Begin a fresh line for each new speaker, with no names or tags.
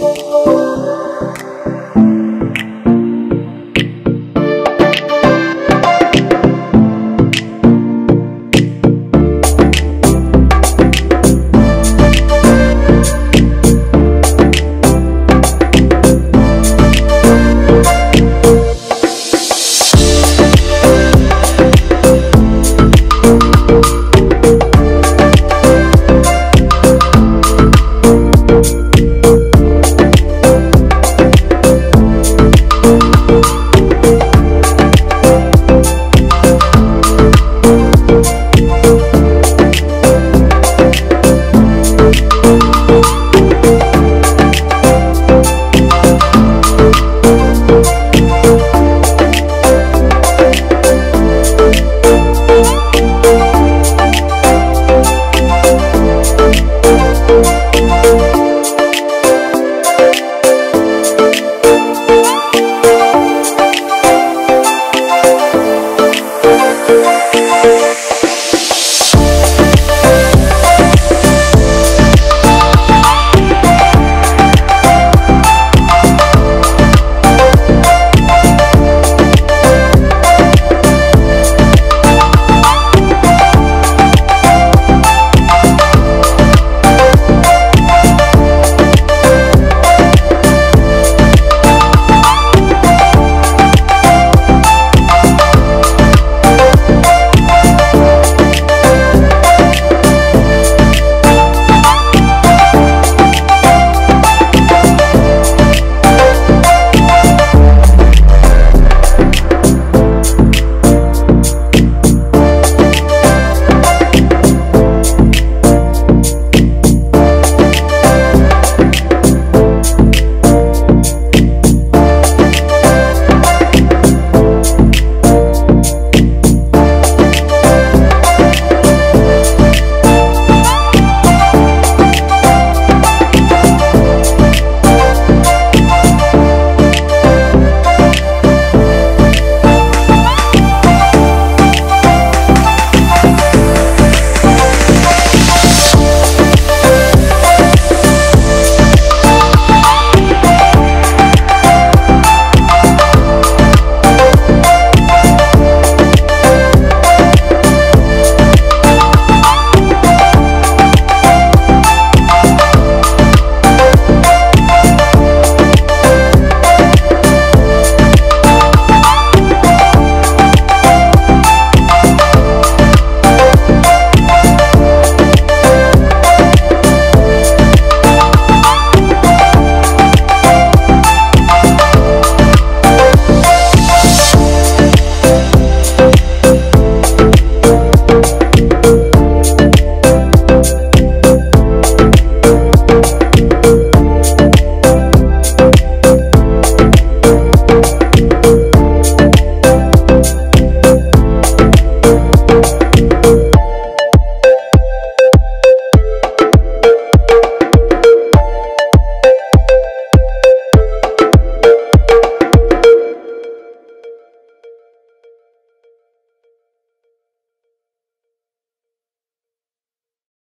Música